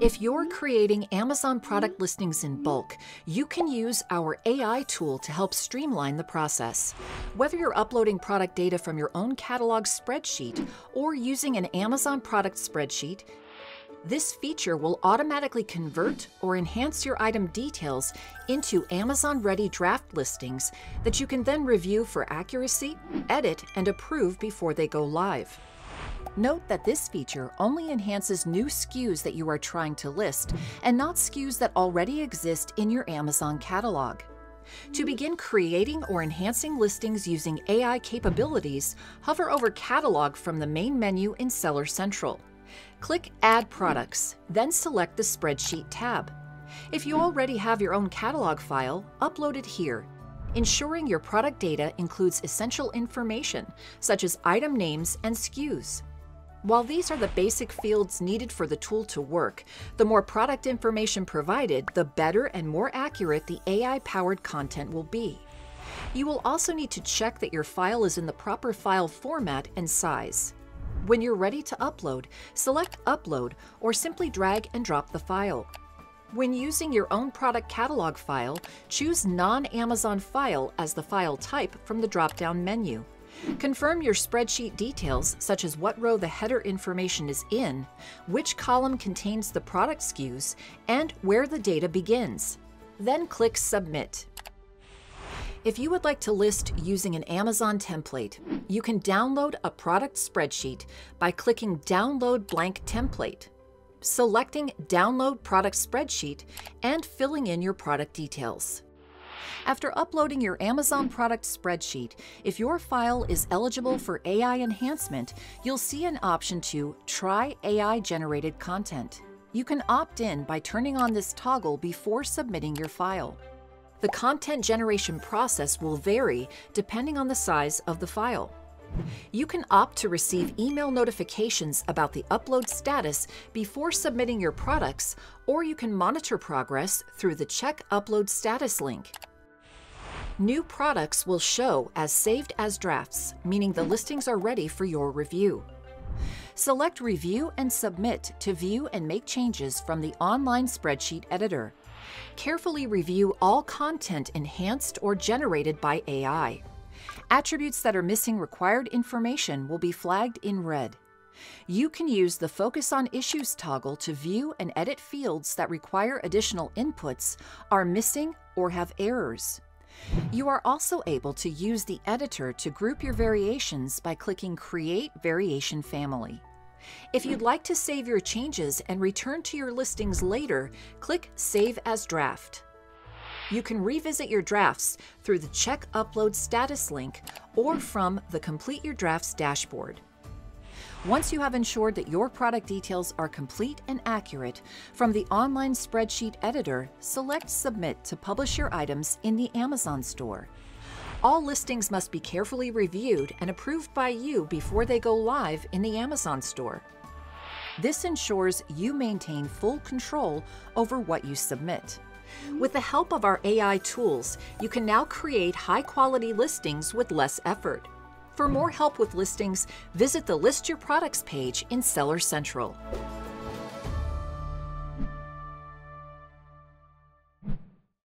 If you're creating Amazon product listings in bulk, you can use our AI tool to help streamline the process. Whether you're uploading product data from your own catalog spreadsheet or using an Amazon product spreadsheet, this feature will automatically convert or enhance your item details into Amazon Ready draft listings that you can then review for accuracy, edit, and approve before they go live. Note that this feature only enhances new SKUs that you are trying to list and not SKUs that already exist in your Amazon catalog. To begin creating or enhancing listings using AI capabilities, hover over Catalog from the main menu in Seller Central. Click Add Products, then select the Spreadsheet tab. If you already have your own catalog file, upload it here. Ensuring your product data includes essential information, such as item names and SKUs. While these are the basic fields needed for the tool to work, the more product information provided, the better and more accurate the AI-powered content will be. You will also need to check that your file is in the proper file format and size. When you're ready to upload, select Upload or simply drag and drop the file. When using your own product catalog file, choose Non-Amazon File as the file type from the drop-down menu. Confirm your spreadsheet details, such as what row the header information is in, which column contains the product SKUs, and where the data begins. Then click Submit. If you would like to list using an Amazon template, you can download a product spreadsheet by clicking Download Blank Template, selecting Download Product Spreadsheet, and filling in your product details. After uploading your Amazon product spreadsheet, if your file is eligible for AI enhancement, you'll see an option to Try AI Generated Content. You can opt in by turning on this toggle before submitting your file. The content generation process will vary depending on the size of the file. You can opt to receive email notifications about the upload status before submitting your products, or you can monitor progress through the Check Upload Status link. New products will show as saved as drafts, meaning the listings are ready for your review. Select Review and Submit to view and make changes from the online spreadsheet editor. Carefully review all content enhanced or generated by AI. Attributes that are missing required information will be flagged in red. You can use the Focus on Issues toggle to view and edit fields that require additional inputs, are missing, or have errors. You are also able to use the editor to group your variations by clicking Create Variation Family. If you'd like to save your changes and return to your listings later, click Save as Draft. You can revisit your drafts through the Check Upload Status link or from the Complete Your Drafts dashboard. Once you have ensured that your product details are complete and accurate, from the online spreadsheet editor, select Submit to publish your items in the Amazon store. All listings must be carefully reviewed and approved by you before they go live in the Amazon store. This ensures you maintain full control over what you submit. With the help of our AI tools, you can now create high-quality listings with less effort. For more help with listings, visit the List Your Products page in Seller Central.